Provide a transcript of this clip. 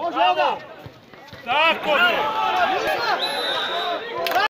Bom jogo! Tá, Comi!